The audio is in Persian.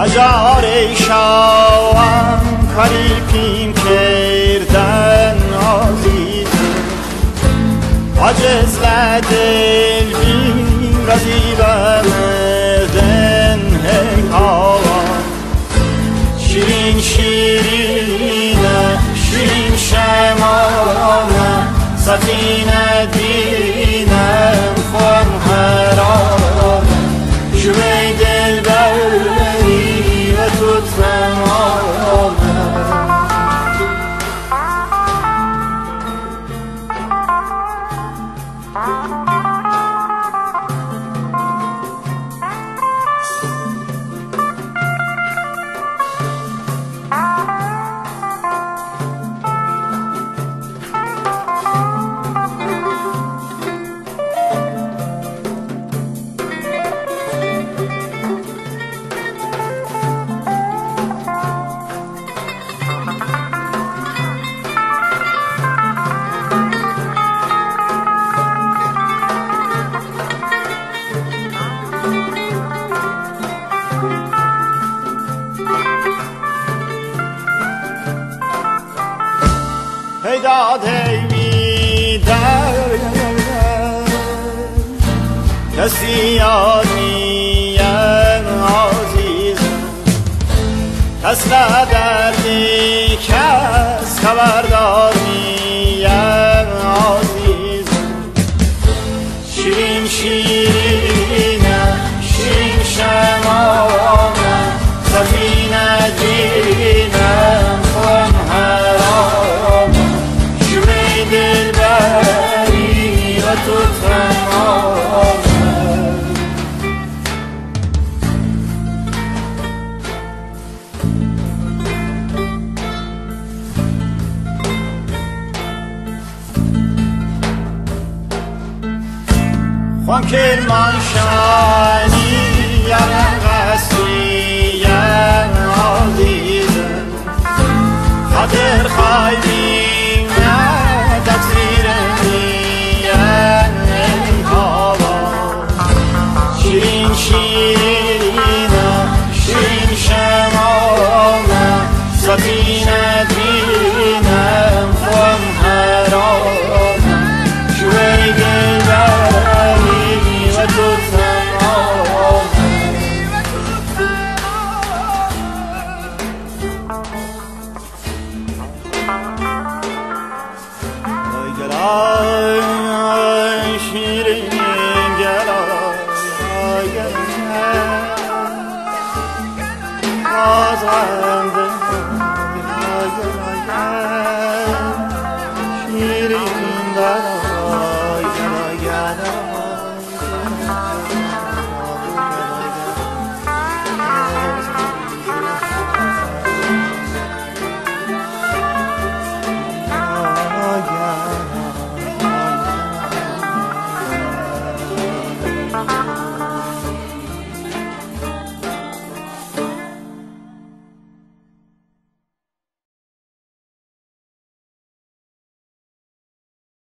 هزار شاوان پیم کردن عزیز عجز لدل بین رزی بمدن هیکاوان شیرین شیرینه شیرین شمانه سفینه دینم کسی یاد نیم عزیز کس دردی کس خبردار خوان کرمان شانی یم قصری یم عزیزم خاطر Gelay ay gelay Azar